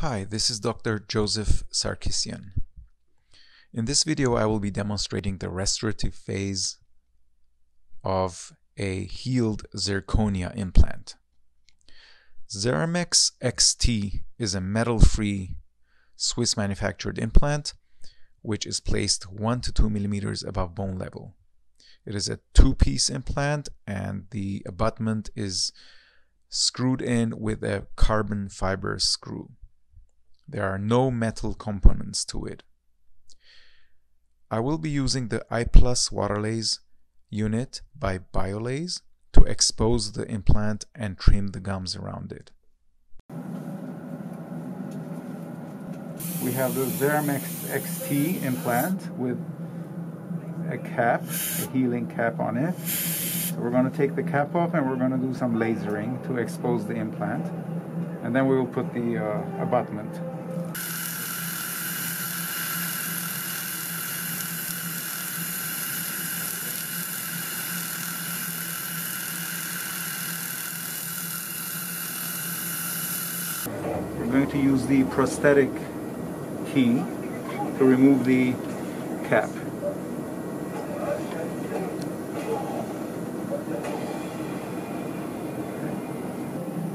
Hi, this is Dr. Joseph Sarkissian. In this video I will be demonstrating the restorative phase of a healed zirconia implant. Zeramex XT is a metal-free Swiss manufactured implant which is placed 1 to 2 millimeters above bone level. It is a two-piece implant and the abutment is screwed in with a carbon fiber screw. There are no metal components to it. I will be using the I iPlus Waterlase unit by Biolase to expose the implant and trim the gums around it. We have the Zeramex XT implant with a cap, a healing cap on it. So we're going to take the cap off and we're going to do some lasering to expose the implant. And then we will put the uh, abutment. We're going to use the prosthetic key to remove the cap.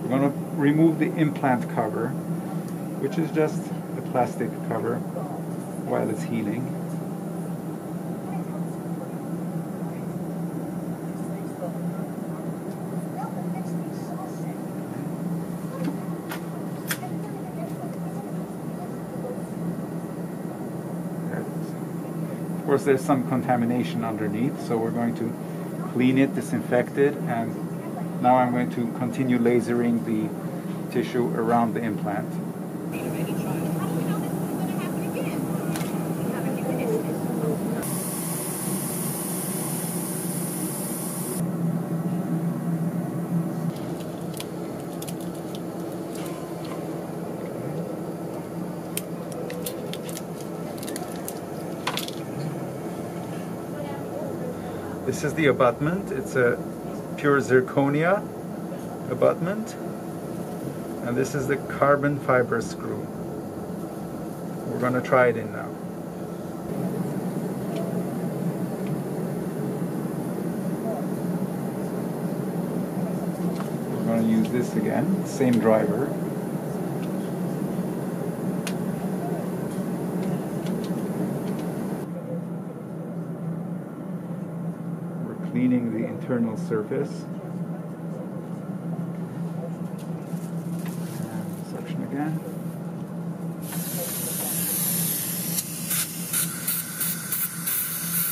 We're going to remove the implant cover, which is just a plastic cover while it's healing. Of course, there's some contamination underneath, so we're going to clean it, disinfect it, and now I'm going to continue lasering the tissue around the implant. This is the abutment. It's a pure zirconia abutment. And this is the carbon fiber screw. We're going to try it in now. We're going to use this again, same driver. Cleaning the internal surface. And suction again.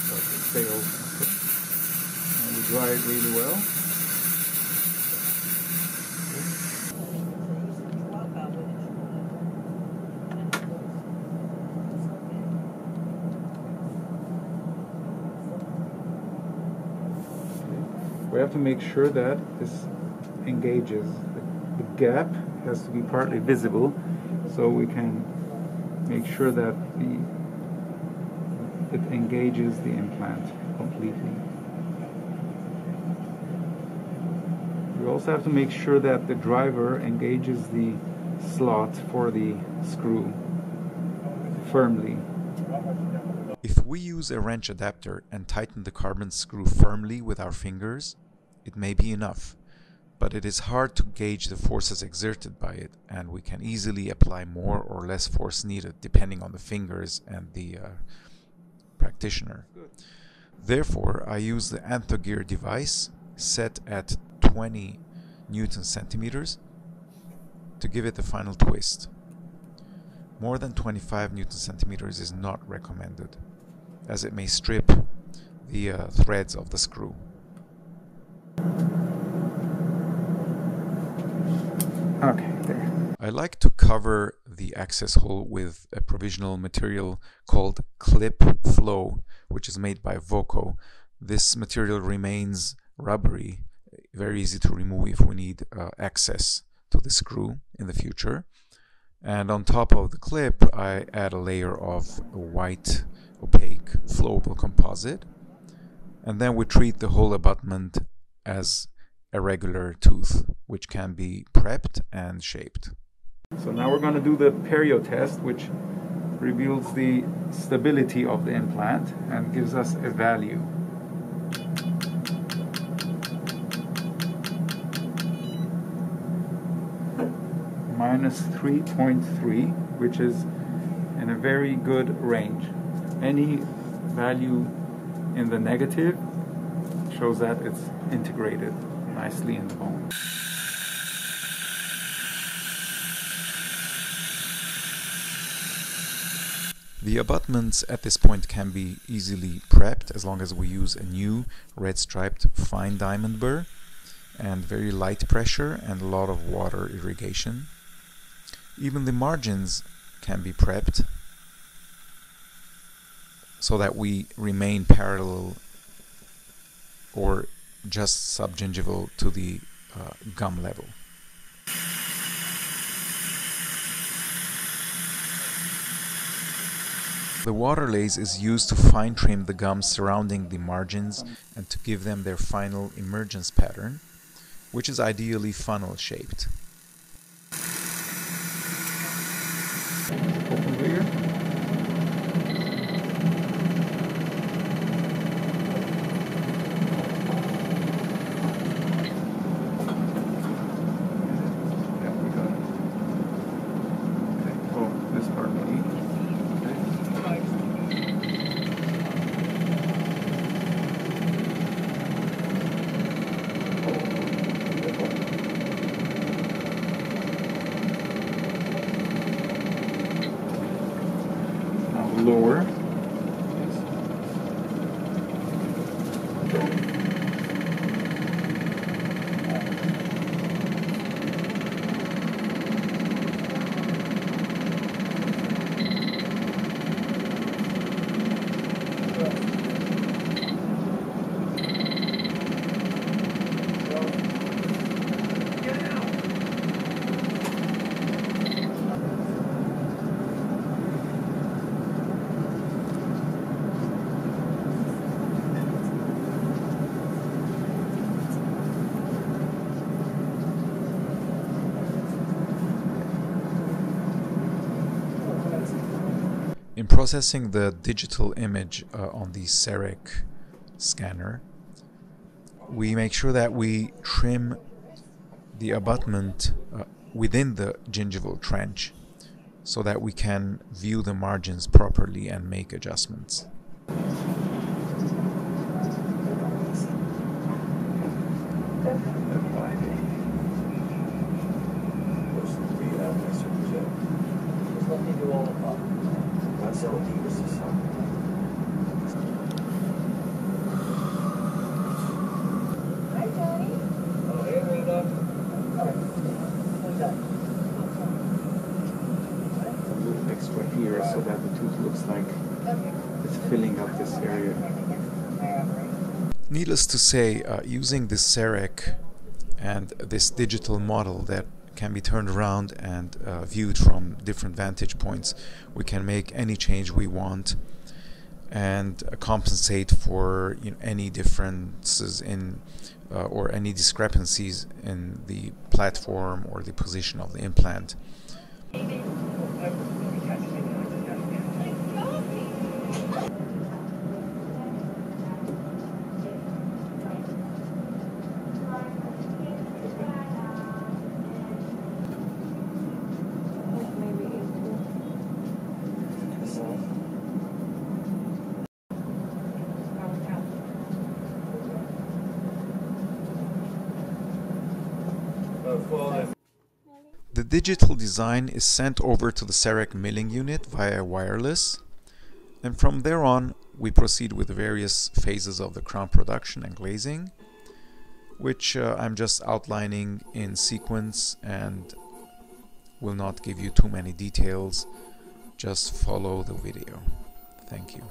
So it stay open. And we dry it really well. We have to make sure that this engages. The, gap has to be partly visible so we can make sure that the it engages the implant completely. We also have to make sure that the driver engages the slot for the screw firmly. If we use a wrench adapter and tighten the carbon screw firmly with our fingers, it may be enough, but it is hard to gauge the forces exerted by it and we can easily apply more or less force needed depending on the fingers and the uh, practitioner. Therefore, I use the Anthogyr device set at 20 newton centimeters to give it the final twist. More than 25 newton centimeters is not recommended as it may strip the uh, threads of the screw. Okay, there. I like to cover the access hole with a provisional material called Clip Flow, which is made by Voco. This material remains rubbery, very easy to remove if we need uh, access to the screw in the future. And on top of the clip, I add a layer of white opaque flowable composite. And then we treat the whole abutment as a regular tooth, which can be prepped and shaped. So now we're going to do the Periotest, which reveals the stability of the implant and gives us a value. Minus 3.3, which is in a very good range. Any value in the negative shows that it's integrated nicely in the bone. The abutments at this point can be easily prepped as long as we use a new red striped fine diamond burr and very light pressure and a lot of water irrigation. Even the margins can be prepped so that we remain parallel or just subgingival to the uh, gum level. The waterlase is used to fine trim the gums surrounding the margins and to give them their final emergence pattern, which is ideally funnel shaped. Processing the digital image uh, on the CEREC scanner, we make sure that we trim the abutment uh, within the gingival trench so that we can view the margins properly and make adjustments. Extra here so that the tooth looks like it's filling up this area. Needless to say, uh, using this CEREC and this digital model that can be turned around and uh, viewed from different vantage points, we can make any change we want and uh, compensate for you know, any differences in uh, or any discrepancies in the platform or the position of the implant. digital design is sent over to the CEREC milling unit via wireless, and from there on we proceed with various phases of the crown production and glazing, which uh, I'm just outlining in sequence and will not give you too many details. Just follow the video. Thank you.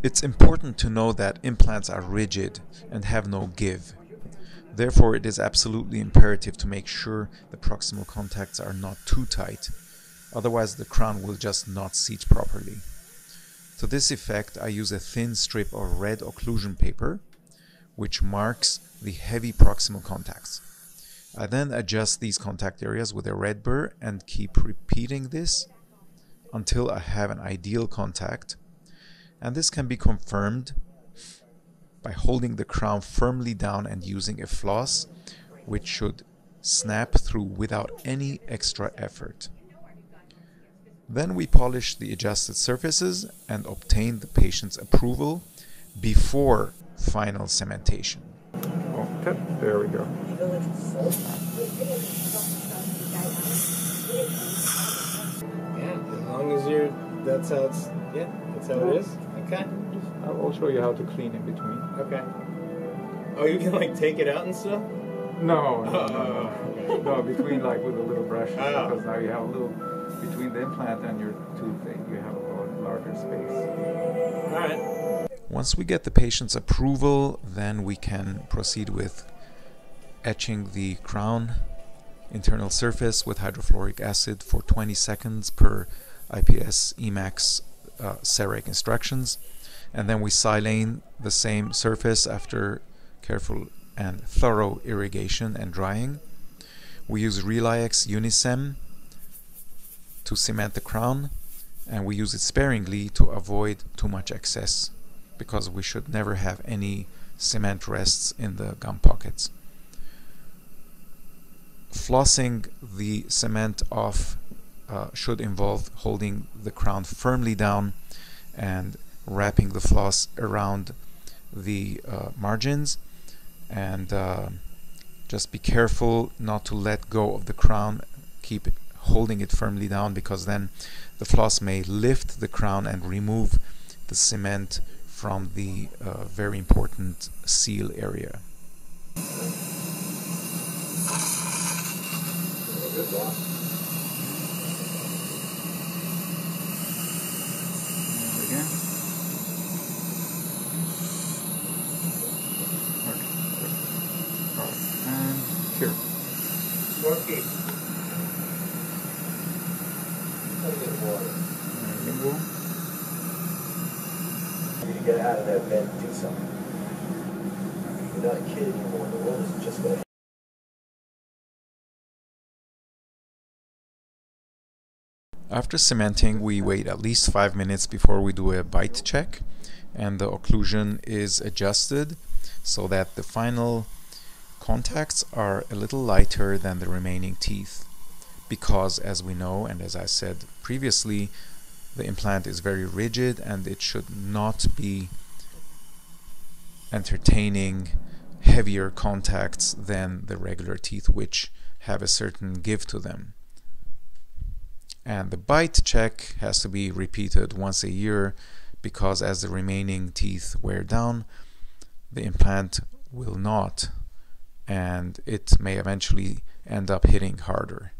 It's important to know that implants are rigid and have no give. Therefore, it is absolutely imperative to make sure the proximal contacts are not too tight, otherwise the crown will just not seat properly. To this effect, I use a thin strip of red occlusion paper, which marks the heavy proximal contacts. I then adjust these contact areas with a red burr and keep repeating this until I have an ideal contact and this can be confirmed by holding the crown firmly down and using a floss which should snap through without any extra effort. Then we polish the adjusted surfaces and obtain the patient's approval before final cementation. Okay, there we go. Yeah, as long as you're, that's how it's, yeah, that's how it is. Okay. I'll show you how to clean in between. Okay. Oh, you can like take it out and stuff? No, no, Oh, no, no. no, between like with a little brush Oh. because now you have a little between the implant and your tooth, eh, you have a little larger space. Alright. Once we get the patient's approval, then we can proceed with etching the crown internal surface with hydrofluoric acid for 20 seconds per IPS e.max uh, instructions. And then we silane the same surface after careful and thorough irrigation and drying. We use RelyX Unicem to cement the crown and we use it sparingly to avoid too much excess because we should never have any cement rests in the gum pockets. Flossing the cement off uh, should involve holding the crown firmly down and wrapping the floss around the uh, margins. And uh, just be careful not to let go of the crown. Keep holding it firmly down because then the floss may lift the crown and remove the cement from the uh, very important seal area. And again. Okay. good. All right. And here. Smoky. There you go. You to get out of that bed and do something. You're not a kid anymore. The world is just going to After cementing, we wait at least 5 minutes before we do a bite check and the occlusion is adjusted so that the final contacts are a little lighter than the remaining teeth. Because as we know and as I said previously the implant is very rigid and it should not be entertaining heavier contacts than the regular teeth which have a certain give to them and the bite check has to be repeated once a year because as the remaining teeth wear down the implant will not and it may eventually end up hitting harder